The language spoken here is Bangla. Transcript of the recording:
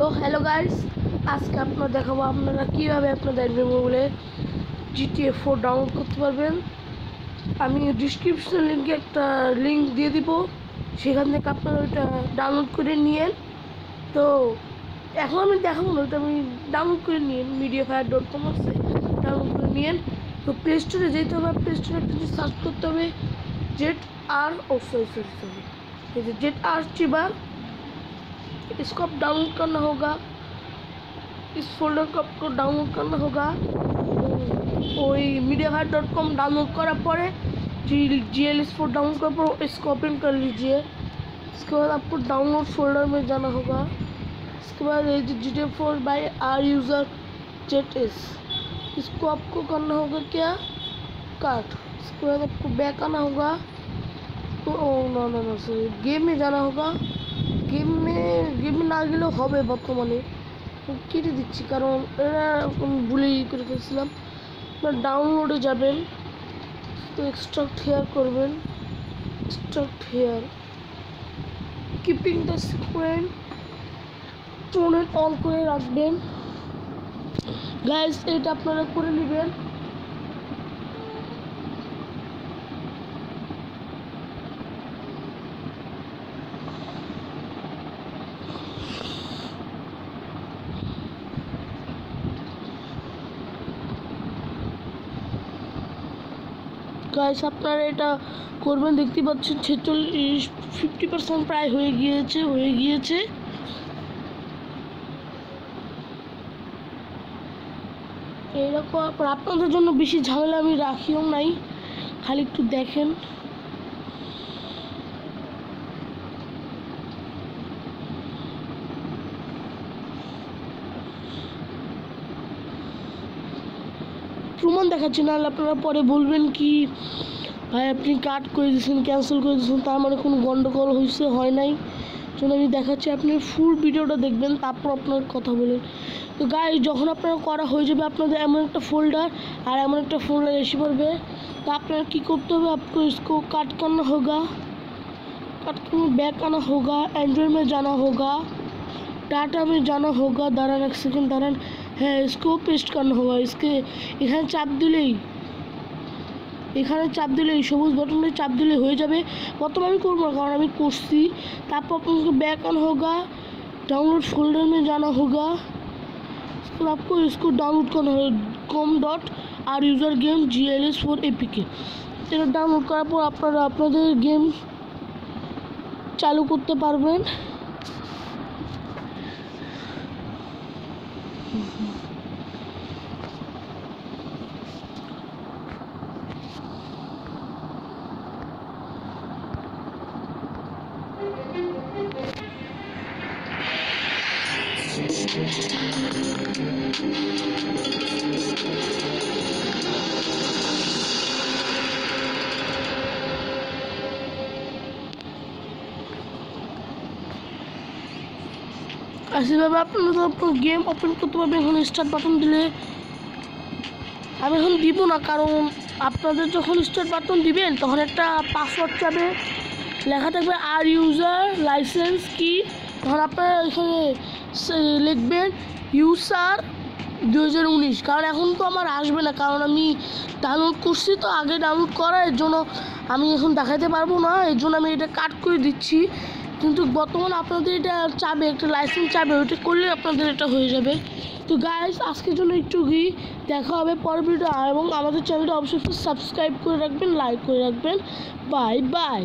তো হ্যালো গাইস আজকে আপনার দেখাবো আপনারা কীভাবে আপনাদের মোবাইলে জিটিএ ফোর ডাউনলোড করতে পারবেন। আমি ডিসক্রিপশন লিঙ্কে একটা লিঙ্ক দিয়ে দিব, সেখান থেকে আপনারা ওইটা ডাউনলোড করে নিয়েন। তো এখন আমি দেখাবো না, ওইটা আমি ডাউনলোড করে নিয়েন মিডিয়া ফায়ার ডট কম আছে ডাউনলোড করে নিয়েন। তো প্লে স্টোরে যেতে হবে প্লে স্টোরে একটা সার্চ করতে হবে Z R O sorry sorry sorry Z R চিবার इसको आप डाउनलोड करना होगा। इस फोल्डर को आपको डाउनलोड करना होगा। वही media heart dot com download करा पड़े। जी जी एल इसको डाउनलोड कर पड़े। इसको ओपन कर लीजिए। इसके बाद आपको डाउनलोड फोल्डर में जाना होगा। इसके बाद ये G T four by R user Z S इसको आपको करना होगा क्या? काट इसके बाद आपको बैक आना होगा। तो ओ no no no sir game में जाना होगा। গেমে গেমে না গেলেও হবে বর্তমানে। কেটে দিচ্ছি, কারণ এরা ভুলেই করে ফেলছিলাম। আপনার ডাউনলোডে যাবেন, তো এক্সট্রাক্ট হেয়ার করবেন। Extract here keeping the screen টোনের অন করে রাখবেন। গাইস এটা আপনারা করে নেবেন। গাইস আপনারা এটা করবেন দেখতে পাচ্ছেন ছেচল্লিশ ফিফটি পার্সেন্ট প্রায় হয়ে গিয়েছে হয়ে গিয়েছে। এইরকম আপনাদের জন্য বেশি ঝামেলা আমি রাখিও নাই, খালি একটু দেখেন। প্রমাণ দেখাচ্ছে না আপনারা পরে বলবেন কি, ভাই, আপনি কাট করে দিয়েছেন ক্যান্সেল করে দিয়েছেন, তার মানে কোনো গণ্ডগোল হয়েছে হয় নাই? জন্য আমি দেখাচ্ছি, আপনি ফুল ভিডিওটা দেখবেন, তারপর আপনার কথা বলেন তো গাই যখন আপনার করা হয়ে যাবে আপনাদের এমন একটা ফোল্ডার আর এমন একটা ফোল্ডার এসে পড়বে, তা আপনার কী করতে হবে? আপনাকে কাট করনা হোগা কাট ব্যাক আনা হোগা অ্যান্ড্রয়েড মে জানা হোগা টাটা মে জানা হোগা, দাঁড়ান এক সেকেন্ড দাঁড়ান। হ্যাঁ इसको পেস্ট करना होगा इसके এখানে চাপ দিলেই এখানে চাপ দিলে এই সবুজ বটনে চাপ দিলে হয়ে যাবে প্রথমে আমি করবো না কারণ আমি করছি তারপর আপনাকে बैक आना होगा डाउनलोड फोल्डर में जाना होगा फिर आपको इसको डाउनलोड करना होगा कॉम डट আর user game GLS four APK এটা ডাউনলোড করার পর আপনারা আপনাদের গেম চালু করতে পারবেন আর সেভাবে আপনারা গেম ওপেন করতে পারবেন এখন স্টার্ট বাটন দিলে আমি এখন দিব না, কারণ আপনাদের যখন স্টার্ট বাটন দিবেন, তখন একটা পাসওয়ার্ড চাবে, লেখা থাকবে আর ইউজার লাইসেন্স কি তখন আপনারা এখানে লিখবেন ইউসার দু হাজার উনিশ কারণ এখন তো আমার আসবে না, কারণ আমি ডাউনলোড করছি তো, আগে ডাউনলোড করার জন্য আমি এখন দেখাতে পারব না, এর জন্য আমি এটা কাট করে দিচ্ছি। কিন্তু বর্তমানে আপনাদের এটা চাবে, একটা লাইসেন্স চাবে ওইটা করলে আপনাদের এটা হয়ে যাবে। তো গাইস আজকের জন্য একটু ঘি দেখা হবে পরের ভিডিও এবং আমাদের চ্যানেলটা অবশ্যই সাবস্ক্রাইব করে রাখবেন লাইক করে রাখবেন। Bye bye